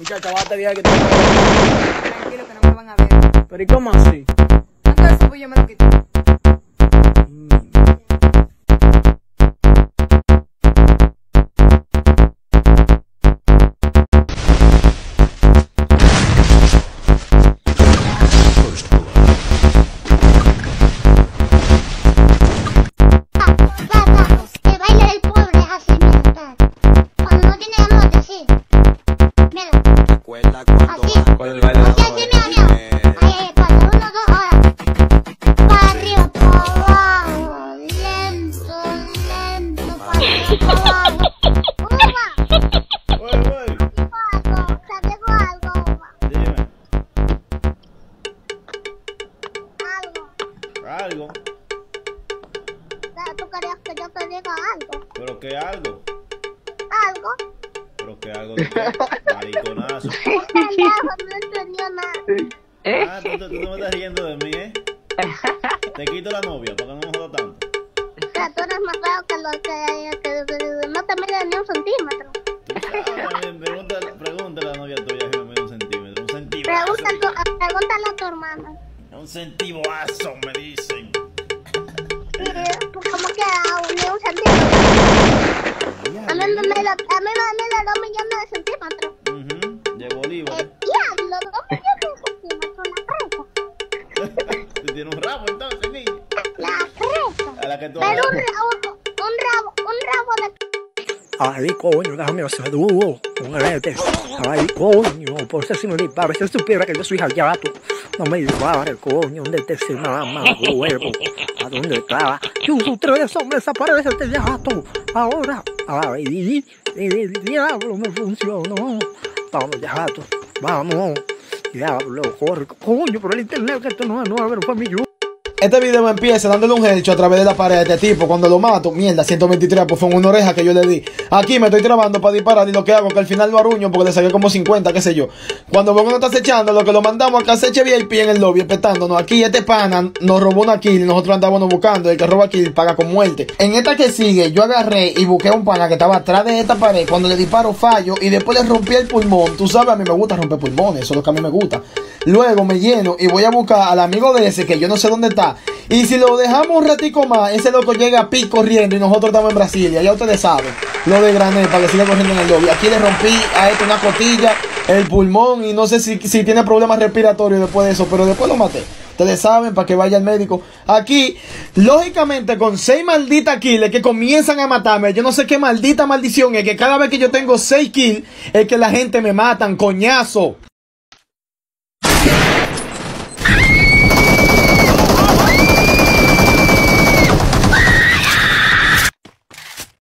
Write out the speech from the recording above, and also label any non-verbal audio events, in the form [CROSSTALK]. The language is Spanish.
Muchacha, basta de que te... Tranquilo que no me van a ver. Pero ¿y cómo así? Sea, Tú querías que yo te diga algo. pero algo, Algo. pero algo qué, mariconazo. [LAUGHS] No entendió nada. Ah, tú, tú, tú no me estás riendo de mí, ¿eh? [LAUGHS] Te quito la novia, porque no me jodas tanto. O sea, tú eres más feo que lo que, que, que centímetro. Pregúntale, a- tu hermana. Un centímetro, me dicen. Pues, como que a un- centímetro. A mí me mide, a mí me mide dos millones de centímetros. Ujú, De El bolívares. diablo, dos millones de centímetros, la fresa. [LAUGHS] Tú tienes un rabo entonces, niña. La fresa. A la que tú Pero un, un, Ay, coño, déjame hacer dúo. Póngale. Ay, coño, por eso si no disparo. Si supiera que yo soy jallato, no me dispare, coño. ¿Dónde te se nada más huevo? ¿A dónde estaba? Yo tres hombres desaparece este jato. Ahora, ay, di, di, di, di, diablo, me funcionó. Vamos, jato, vamos. Diablo, corre, coño, por el internet que esto no es nuevo, pero fue mi yo. Este video empieza dándole un hecho a través de la pared de este tipo. Cuando lo mato, mierda, 123, pues fue una oreja que yo le di. Aquí me estoy trabando para disparar y lo que hago que al final lo arruño porque le saqué como 50, qué sé yo. Cuando veo no está acechando, lo que lo mandamos a que aceche VIP en el lobby, espetándonos. Aquí este pana nos robó una kill y nosotros andábamos buscando. El que roba kill paga con muerte. En esta que sigue, yo agarré y busqué a un pana que estaba atrás de esta pared. Cuando le disparo, fallo y después le rompí el pulmón. Tú sabes, a mí me gusta romper pulmones, eso es lo que a mí me gusta. Luego me lleno y voy a buscar al amigo de ese que yo no sé dónde está. Y si lo dejamos un ratico más, ese loco llega a pico corriendo y nosotros estamos en Brasilia. Ya ustedes saben. Lo de Granel para que siga corriendo en el lobby. Aquí le rompí a este una cotilla, el pulmón y no sé si, si tiene problemas respiratorios después de eso, pero después lo maté. Ustedes saben, para que vaya al médico. Aquí, lógicamente, con seis malditas kills que comienzan a matarme. Yo no sé qué maldita maldición es que cada vez que yo tengo seis kills, es que la gente me matan, coñazo.